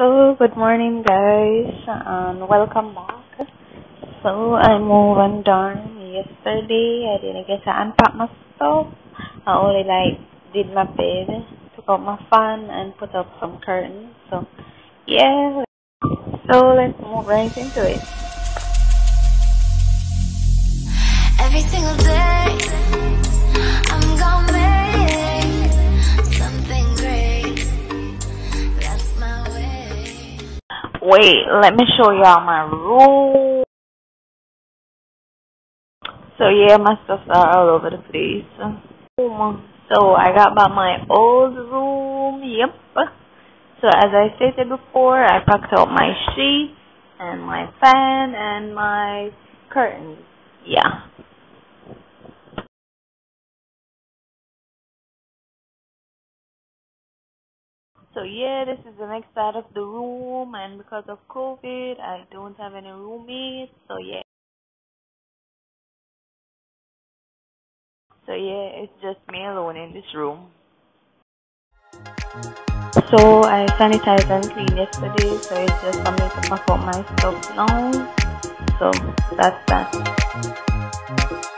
So, good morning guys, and welcome back. So, I moved on dorm yesterday. I didn't get to unpack my stuff. I only like did my bed, took out my fan, and put up some curtains. So, yeah. So, let's move right into it. Every single day, Wait, let me show y'all my room. So yeah, my stuff's all over the place. So I got back my old room. Yep. So as I stated before, I packed out my sheets and my fan and my curtains. Yeah. So yeah, this is the next side of the room and because of COVID, I don't have any roommates. So yeah. So yeah, it's just me alone in this room. So I sanitized and cleaned yesterday, so it's just for me to pack up my stuff now. So that's that.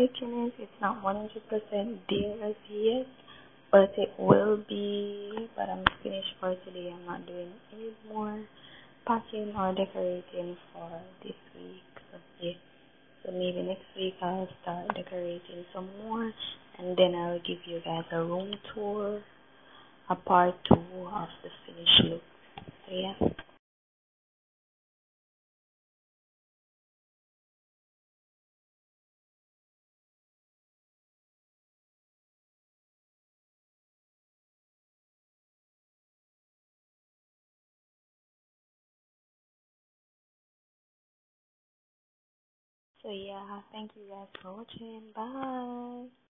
Liking it. It's not 100% there as yet, but it will be. But I'm finished for today. I'm not doing any more packing or decorating for this week. So yeah. So maybe next week I'll start decorating some more and then I'll give you guys a room tour, a part two of the finished look. So yeah. So yeah, thank you guys for watching. Bye.